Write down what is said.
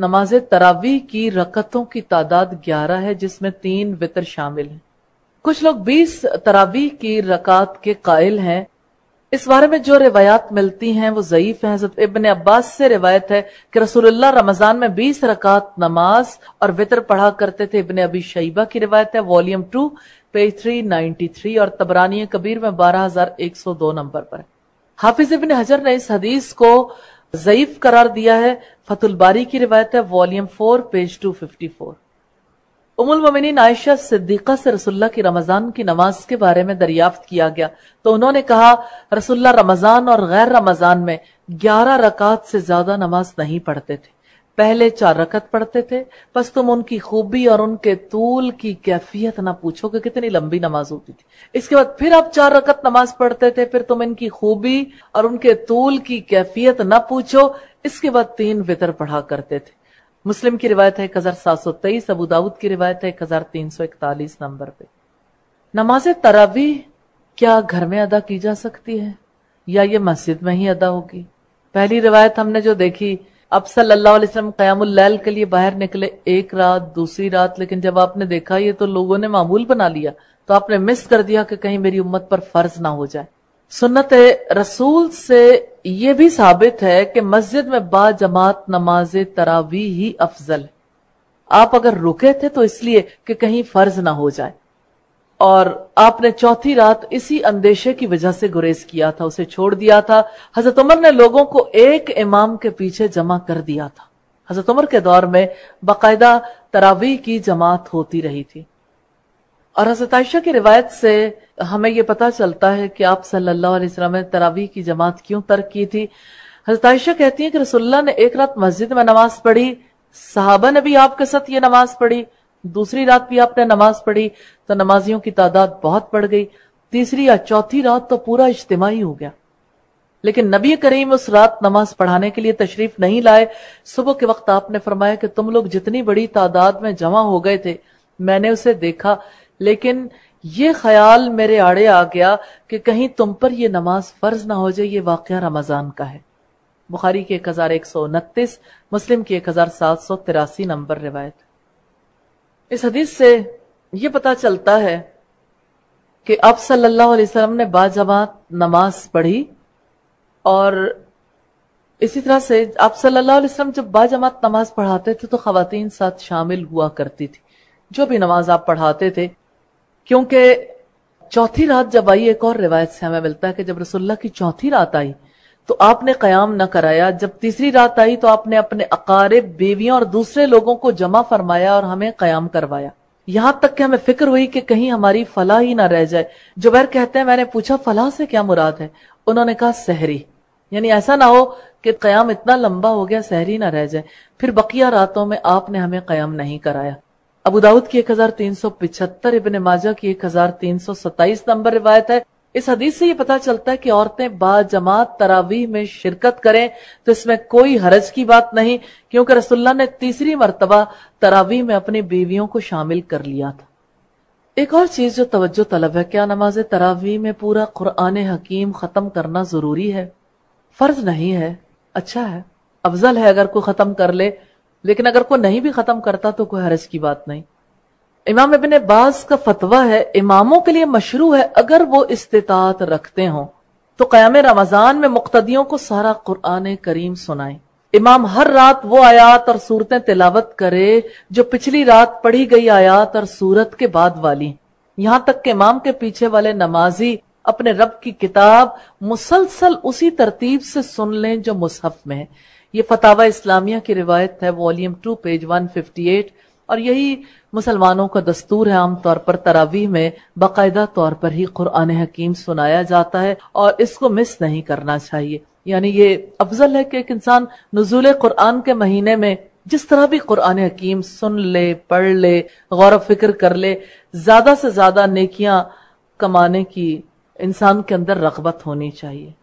नमाज़ तरावी की रकतों की तादाद ग्यारह है, जिसमें तीन वितर शामिल हैं। कुछ लोग बीस तरावी की रकात के कायल हैं। इस बारे में जो रिवायात मिलती हैं, वो ज़यीफ है। हज़रत इबन अब्बास से रिवायत है कि रसूलुल्लाह रमज़ान में बीस रकात नमाज़ और वितर पढ़ा करते थे। इबन अबी शैबा की रिवायत है, volume two, page three ninety three और तबरानी कबीर में बारह हज़ार एक सौ दो नंबर पर हाफिज इबन हजर ने इस हदीस को जयीफ करार दिया है, फतुल बारी की रिवायत है, volume four, page two fifty four उमुल ममिनी नायशा सिद्दीका से रसुल्ला की रमज़ान की नमाज़ के बारे में दरियाफ्त किया गया। तो उन्होंने कहा रसुल्ला रमज़ान और गैर रमज़ान में ग्यारह रकात से ज़्यादा नमाज़ नहीं पढ़ते थे। पहले चार रकत पढ़ते थे, बस तुम उनकी खूबी और उनके तूल की कैफियत ना पूछो कि कितनी लंबी नमाज़ होती थी। इसके बाद फिर आप चार रकत नमाज़ पढ़ते थे, फिर तुम इनकी खूबी और उनके तूल की कैफियत ना पूछो, इसके बाद तीन वितर पढ़ा करते थे। मुस्लिम की रिवायत है एक हज़ार सात सौ तेईस, अबू दाऊद की रिवायत है एक हज़ार तीन सौ इकतालीस नंबर पे। नमाज़ तरावी क्या घर में अदा की जा सकती है? या ये मस्जिद में ही अदा होगी? पहली रिवायत हमने जो देखी अब सल्लल्लाहु अलैहि वसल्लम के लिए बाहर निकले, एक रात, दूसरी रात, लेकिन जब आपने देखा ये तो लोगों ने मामूल बना लिया तो आपने मिस कर दिया कि कहीं मेरी उम्मत पर फ़र्ज़ ना हो जाए। सुन्नत रसूल से ये भी साबित है कि मस्जिद में बा जमात नमाज़ तरावी ही अफजल। आप अगर रुके थे तो इसलिए कि कहीं फ़र्ज़ ना हो जाए। और आपने चौथी रात इसी अंदेशे की वजह से गुरेज किया था, उसे छोड़ दिया था। हज़रत उमर ने लोगों को एक इमाम के पीछे जमा कर दिया था। हज़रत उमर के दौर में बाकायदा तरावी की जमात होती रही थी। और हज़रत आयशा की रिवायत से हमें यह पता चलता है कि आप सल्लल्लाहु अलैहि वसल्लम ने तरावी की जमात क्यों तर्क की थी। हज़रत आयशा कहती है कि रसुल्ला ने एक रात मस्जिद में नमाज़ पढ़ी, साहबा ने भी आपके साथ ये नमाज़ पढ़ी दूसरी रात भी आपने नमाज़ पढ़ी तो नमाजियों की तादाद बहुत बढ़ गई। तीसरी या चौथी रात तो पूरा इज्तिमाही हो गया। लेकिन नबी करीम उस रात नमाज़ पढ़ाने के लिए तशरीफ़ नहीं लाए। सुबह के वक्त आपने फरमाया कि तुम लोग जितनी बड़ी तादाद में जमा हो गए थे, मैंने उसे देखा। लेकिन ये ख्याल मेरे आड़े आ गया कि कहीं तुम पर यह नमाज़ फ़र्ज़ ना हो जाए, ये वाक्य रमज़ान का है। बुखारी की एक हज़ार एक सौ उनतीस, मुस्लिम की एक हज़ार सात सौ तिरासी नंबर रिवायत। इस हदीस से यह पता चलता है कि अब सल्लल्लाहु अलैहि वसल्लम ने बाजमात नमाज़ पढ़ी और इसी तरह से आप सल्लल्लाहु अलैहि वसल्लम जब बाजमात नमाज़ पढ़ाते थे तो खातन साथ शामिल हुआ करती थी। जो भी नमाज़ आप पढ़ाते थे, क्योंकि चौथी रात जब आई, एक और रिवायत से हमें मिलता है कि जब रसुल्ला की चौथी रात आई तो आपने कयाम न कराया। जब तीसरी रात आई तो आपने अपने अकारे बेवियों और दूसरे लोगों को जमा फरमाया और हमें कयाम करवाया। यहाँ तक कि हमें फ़िक्र हुई कि कहीं हमारी फलाह ही ना रह जाए। जुबैर कहते हैं, मैंने पूछा, फलाह से क्या मुराद है? उन्होंने कहा, सहरी। यानी ऐसा ना हो कि कयाम इतना लंबा हो गया, सहरी ना रह जाए। फिर बकिया रातों में आपने हमें कयाम नहीं कराया। अबू दाऊद की एक हज़ार तीन सौ पिछहत्तर, इबन माजा की एक हज़ार तीन सौ सत्ताईस नंबर रिवायत है। इस हदीस से ये पता चलता है कि औरतें बाजमात, तरावीह में शिरकत करें तो इसमें कोई हरज की बात नहीं, क्योंकि रसुल्ला ने तीसरी मरतबा तरावीह में अपनी बीवियों को शामिल कर लिया था। एक और चीज़ जो तवज्जो तलब है, क्या नमाज़ तरावी में पूरा कुरान हकीम खत्म करना ज़रूरी है? फ़र्ज़ नहीं है। अच्छा है। अफजल है अगर कोई खत्म कर ले, लेकिन अगर कोई नहीं भी खत्म करता तो कोई हरज की बात नहीं। इमाम इबन बाज का फतवा है, इमामों के लिए मशरू है, अगर वो इस्तात रखते हों तो क्याम रमज़ान में मुख्तियों को सारा कुरान करीम सुनाए। इमाम हर रात वो आयात और सूरतें तिलावत करे, जो पिछली रात पढ़ी गई आयात और सूरत के बाद वाली। यहाँ तक के इमाम के पीछे वाले नमाजी अपने रब की किताब मुसलसल उसी तरतीब से सुन लें जो मुसहफ में है। ये फतावा इस्लामिया की रिवायत है, वॉल्यूम टू, पेज 158 और यही मुसलमानों का दस्तूर है आमतौर पर तरावीह में। बाकायदा तौर पर ही कुरान हकीम सुनाया जाता है और इसको मिस नहीं करना चाहिए। यानी ये अफजल है कि एक इंसान नजूल कुरान के महीने में जिस तरह भी कुरान हकीम सुन ले, पढ़ ले गौर फ़िक्र कर ले, ज़्यादा से ज़्यादा नेकियाँ कमाने की इंसान के अंदर रगबत होनी चाहिए।